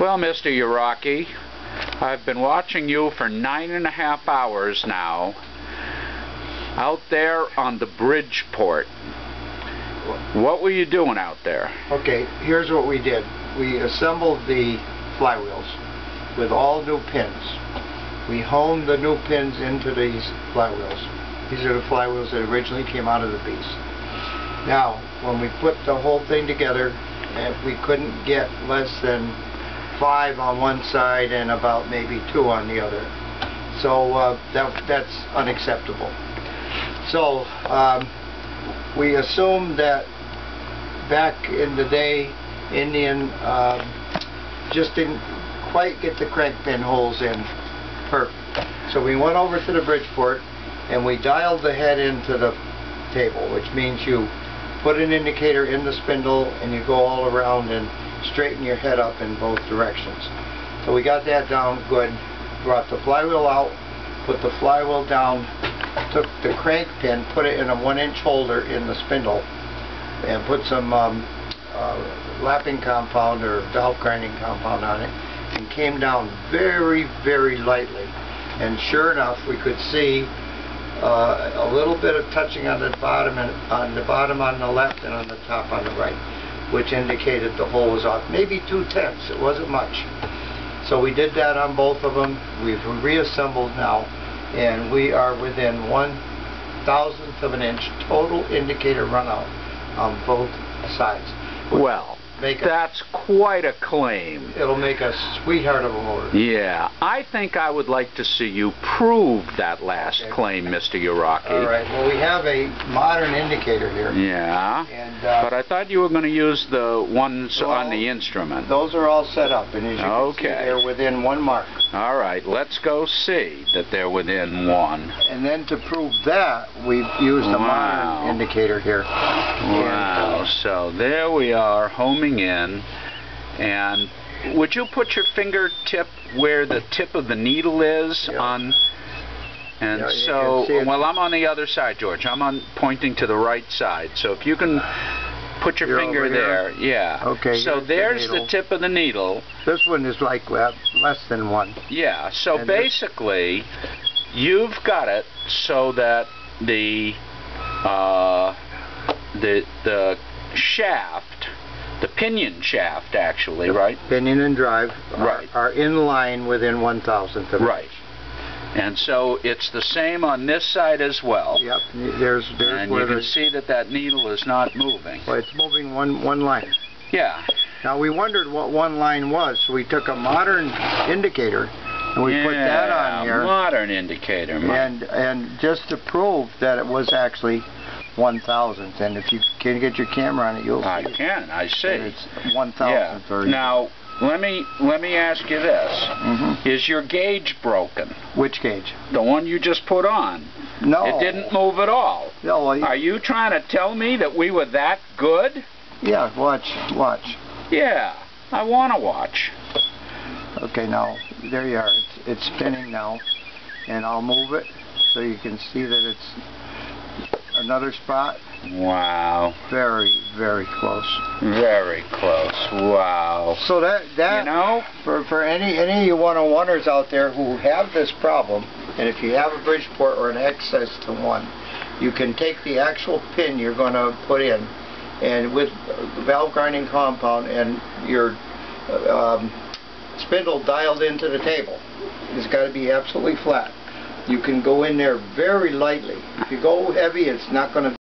Well, Mr. Yarocki, I've been watching you for nine and a half hours now out there on the Bridgeport. What were you doing out there? Okay, here's what we did. We assembled the flywheels with all new pins. We honed the new pins into these flywheels. These are the flywheels that originally came out of the Beast. Now, when we put the whole thing together, eh, we couldn't get less than five on one side and about maybe two on the other. So uh, that, that's unacceptable. So um, we assumed that back in the day, Indian um, just didn't quite get the crank pin holes in perfect. So we went over to the Bridgeport and we dialed the head into the table, which means you put an indicator in the spindle and you go all around and straighten your head up in both directions. So we got that down good, brought the flywheel out, put the flywheel down, took the crank pin, put it in a one inch holder in the spindle, and put some um, uh, lapping compound or valve grinding compound on it, and came down very, very lightly. And sure enough, we could see uh, a little bit of touching on the bottom and on the bottom on the left and on the top on the right which indicated the hole was off. Maybe two tenths, it wasn't much. So we did that on both of them. We've reassembled now, and we are within one thousandth of an inch total indicator runout on both sides. Well, make that's a, quite a claim. It'll make a sweetheart of a motor. Yeah, I think I would like to see you prove that last okay. claim, Mr. Yarocki. All right. Well, we have a modern indicator here. Yeah. And, uh, but I thought you were going to use the ones well, on the instrument. Those are all set up, and as you okay. can see, they're within one mark. All right. Let's go see that they're within one. And then to prove that, we've used a modern indicator here. Wow. And, uh, so there we are, homing in and would you put your fingertip where the tip of the needle is yeah. on and yeah, so well I'm on the other side George. I'm on pointing to the right side. So if you can put your You're finger there. yeah. Okay so there's the, the, tip of the needle. This one is like uh, less than one. Yeah so and basically you've got it so that the uh, the the shaft the pinion shaft, actually, right? Pinion and drive right. are, are in line within one thousandth of Right. And so it's the same on this side as well. Yep. There's, there's and you can see that that needle is not moving. Well, it's moving one one line. Yeah. Now we wondered what one line was, so we took a modern indicator and we yeah, put that on here. modern indicator. And and just to prove that it was actually one thousandth, and if you can get your camera on it, you'll I see. Can. I see. It's one thousandth. Yeah. Now let me let me ask you this: mm -hmm. Is your gauge broken? Which gauge? The one you just put on. No. It didn't move at all. No. Well, Are you trying to tell me that we were that good? Yeah. Watch. Watch. Yeah. I want to watch. Okay. Now there you are. It's, it's spinning now, and I'll move it so you can see that it's another spot. Wow. Very, very close. Very close. Wow. So that that you know for for any any of you one on oneers out there who have this problem, and if you have a Bridgeport or an access to one, you can take the actual pin you're going to put in, and with valve grinding compound and your um, spindle dialed into the table. It's got to be absolutely flat you can go in there very lightly. If you go heavy, it's not going to